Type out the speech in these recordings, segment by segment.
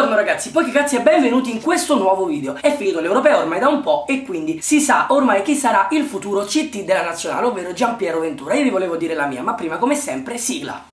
Buongiorno ragazzi, poi che cazzi e benvenuti in questo nuovo video. È finito l'Europeo ormai da un po' e quindi si sa ormai chi sarà il futuro CT della nazionale, ovvero Giampiero Ventura. Io vi volevo dire la mia, ma prima come sempre sigla.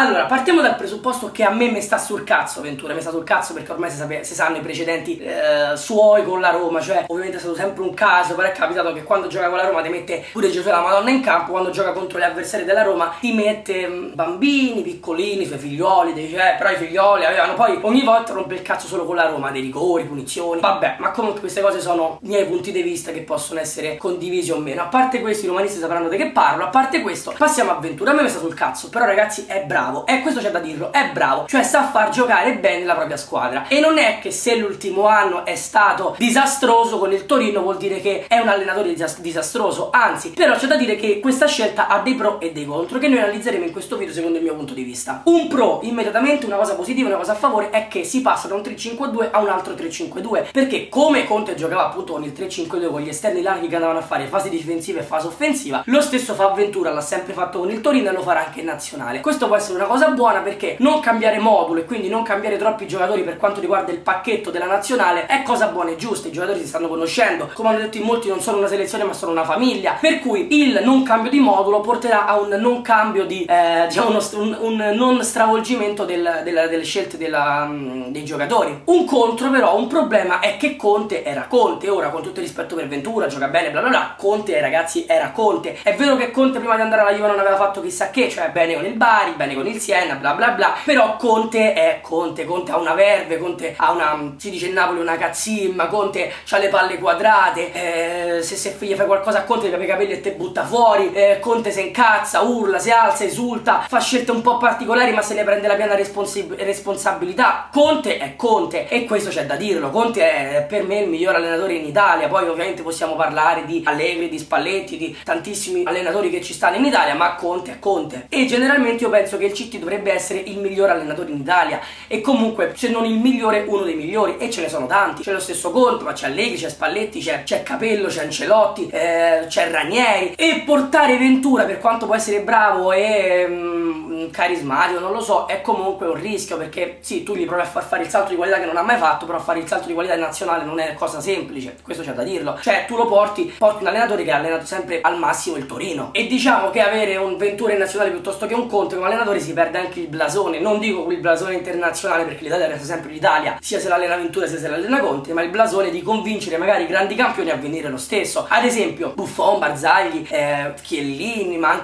Allora, partiamo dal presupposto che a me mi sta sul cazzo Ventura, mi sta sul cazzo perché ormai si, sape, si sanno i precedenti eh, suoi con la Roma, cioè ovviamente è stato sempre un caso, però è capitato che quando gioca con la Roma ti mette pure Gesù e la Madonna in campo, quando gioca contro gli avversari della Roma ti mette mh, bambini, piccolini, suoi figlioli, dice, eh, però i figlioli avevano poi ogni volta rompe il cazzo solo con la Roma, dei rigori, punizioni, vabbè, ma comunque queste cose sono miei punti di vista che possono essere condivisi o meno. A parte questo i romanisti sapranno di che parlo, a parte questo passiamo a Ventura, a me mi sta sul cazzo, però ragazzi è bravo bravo. E questo c'è da dirlo, è bravo, cioè sa far giocare bene la propria squadra. E non è che se l'ultimo anno è stato disastroso con il Torino vuol dire che è un allenatore disastroso, anzi, però c'è da dire che questa scelta ha dei pro e dei contro che noi analizzeremo in questo video secondo il mio punto di vista. Un pro, immediatamente, una cosa positiva, una cosa a favore è che si passa da un 3-5-2 a un altro 3-5-2 perché come Conte giocava appunto con il 3-5-2 con gli esterni larghi che andavano a fare fase difensiva e fase offensiva, lo stesso fa Ventura, l'ha sempre fatto con il Torino e lo farà anche in nazionale. Questo può essere una cosa buona perché non cambiare modulo e quindi non cambiare troppi giocatori per quanto riguarda il pacchetto della nazionale è cosa buona e giusta, i giocatori si stanno conoscendo, come hanno detto in molti non sono una selezione ma sono una famiglia, per cui il non cambio di modulo porterà a un non cambio di, eh, diciamo un, un, non stravolgimento del, della, delle scelte della, dei giocatori. Un contro però, un problema è che Conte era Conte, ora con tutto il rispetto per Ventura, gioca bene, bla bla bla, Conte ragazzi era Conte. È vero che Conte prima di andare alla Juve non aveva fatto chissà che, cioè bene con il Bari, bene con il Siena, bla bla bla, però Conte è Conte, Conte ha una verve, Conte ha una, si dice in Napoli una cazzimma, Conte ha le palle quadrate, eh, se, se gli fai qualcosa a Conte ti i capelli e te butta fuori, eh, Conte si incazza, urla, si alza, esulta, fa scelte un po' particolari ma se ne prende la piena responsabilità, Conte è Conte e questo c'è da dirlo, Conte è per me il miglior allenatore in Italia, poi ovviamente possiamo parlare di Allegri, di Spalletti, di tantissimi allenatori che ci stanno in Italia, ma Conte è Conte. E generalmente io penso che il CT dovrebbe essere il miglior allenatore in Italia. E comunque se non il migliore uno dei migliori. E ce ne sono tanti. C'è lo stesso Conto ma c'è Allegri c'è Spalletti c'è, Capello c'è Ancelotti eh, c'è Ranieri. E portare Ventura per quanto può essere bravo e mm, carismatico non lo so è comunque un rischio perché sì tu gli provi a far fare il salto di qualità che non ha mai fatto però fare il salto di qualità nazionale non è cosa semplice questo c'è da dirlo cioè tu lo porti porti un allenatore che ha allenato sempre al massimo il Torino e diciamo che avere un Ventura in nazionale piuttosto che un Conte come allenatore si perde anche il blasone, non dico il blasone internazionale perché l'Italia resta sempre l'Italia, sia se l'allena Ventura sia se l'allena Conte, ma il blasone di convincere magari i grandi campioni a venire lo stesso. Ad esempio, Buffon, Barzagli, eh, Chiellini, ma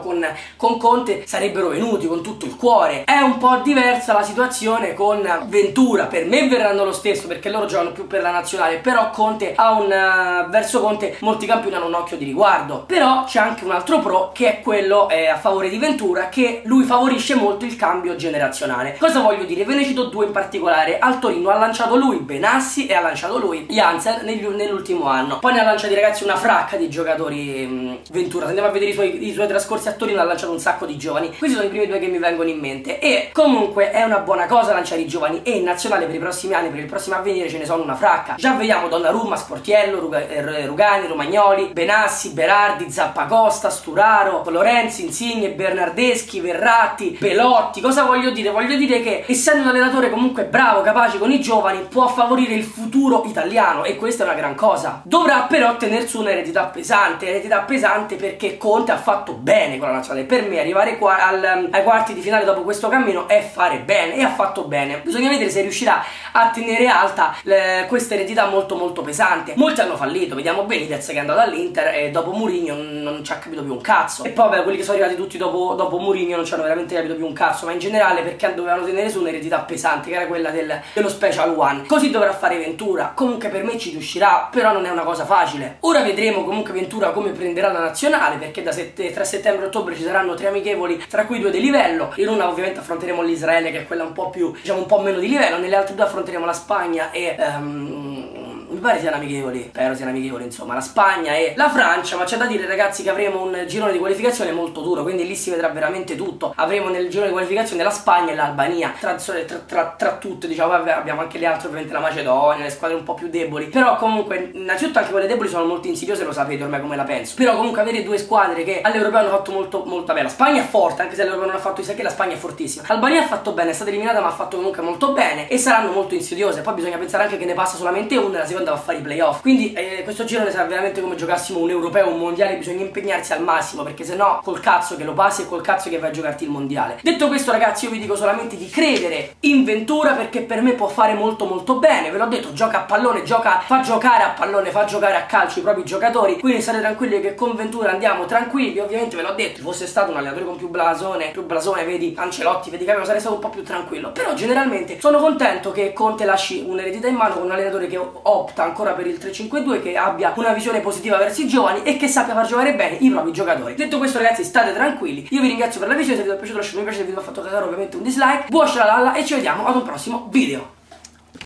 con, con Conte sarebbero venuti con tutto il cuore. È un po' diversa la situazione con Ventura, per me verranno lo stesso perché loro giocano più per la nazionale, però Conte ha un uh, verso Conte molti campioni hanno un occhio di riguardo. Però c'è anche un altro pro che è quello eh, a favore di Ventura che lui favorisce molto il cambio generazionale. Cosa voglio dire? Ve ne cito due in particolare. Al Torino ha lanciato lui Benassi e ha lanciato lui Janssen nell'ultimo anno. Poi ne ha lanciati ragazzi una fracca di giocatori mh, mm, Ventura. Se andiamo a vedere i suoi, i suoi trascorsi a Torino ha lanciato un sacco di giovani. Questi sono primi due che mi vengono in mente. E comunque è una buona cosa lanciare i giovani e in nazionale per i prossimi anni, per il prossimo avvenire ce ne sono una fracca. Già vediamo Donnarumma, Sportiello, Ruga, eh, Rugani, Romagnoli, Benassi, Berardi, Zappacosta, Sturaro, Lorenzi, Insigne, Bernardeschi, Verratti, Pelotti cosa voglio dire? Voglio dire che essendo un allenatore comunque bravo, capace con i giovani, può favorire il futuro italiano e questa è una gran cosa. Dovrà però tener su un'eredità pesante, eredità pesante perché Conte ha fatto bene con la nazionale. Per me arrivare qua al, ai quarti di finale dopo questo cammino è fare bene e ha fatto bene. Bisogna vedere se riuscirà a tenere alta le, questa eredità molto molto pesante. Molti hanno fallito, vediamo Benitez che è andato all'Inter e dopo Mourinho non, ci ha capito più un cazzo. E poi beh, quelli che sono arrivati tutti dopo, dopo Mourinho non ci hanno veramente capito più un cazzo, ma in generale perché dovevano tenere su un'eredità pesante, che era quella del, dello Special One. Così dovrà fare Ventura. Comunque per me ci riuscirà, però non è una cosa facile. Ora vedremo comunque Ventura come prenderà la nazionale, perché da sette, tra settembre e ottobre ci saranno tre amichevoli, tra cui due di livello. In una ovviamente affronteremo l'Israele, che è quella un po' più, diciamo un po' meno di livello, nelle altre due affronteremo la Spagna e... Um, mi pare siano amichevoli, spero siano amichevoli, insomma, la Spagna e la Francia, ma c'è da dire ragazzi che avremo un girone di qualificazione molto duro, quindi lì si vedrà veramente tutto. Avremo nel girone di qualificazione la Spagna e l'Albania, tra, tra, tra, tra tutte, diciamo, abbiamo anche le altre, ovviamente la Macedonia, le squadre un po' più deboli, però comunque, innanzitutto anche quelle deboli sono molto insidiose, lo sapete ormai come la penso, però comunque avere due squadre che all'Europeo hanno fatto molto, molto bene, la Spagna è forte, anche se l'Europeo non ha fatto i che la Spagna è fortissima, l'Albania ha fatto bene, è stata eliminata ma ha fatto comunque molto bene e saranno molto insidiose, poi bisogna pensare anche che ne passa solamente una la seconda va a fare i playoff, quindi eh, questo girone sarà veramente come giocassimo un europeo, un mondiale, bisogna impegnarsi al massimo perché se no col cazzo che lo passi e col cazzo che vai a giocarti il mondiale. Detto questo ragazzi io vi dico solamente di credere in Ventura perché per me può fare molto molto bene, ve l'ho detto, gioca a pallone, gioca, fa giocare a pallone, fa giocare a calcio i propri giocatori, quindi state tranquilli che con Ventura andiamo tranquilli, ovviamente ve l'ho detto, se fosse stato un allenatore con più blasone, più blasone, vedi Ancelotti, vedi Capello, sarei stato un po' più tranquillo, però generalmente sono contento che Conte lasci un'eredità in mano con un allenatore che opta ancora per il 3-5-2, che abbia una visione positiva verso i giovani e che sappia far giocare bene i propri giocatori. Detto questo ragazzi state tranquilli, io vi ringrazio per la visione, se vi è piaciuto lasciate un mi piace, se vi è fatto cagare ovviamente un dislike, buona scialala e ci vediamo ad un prossimo video.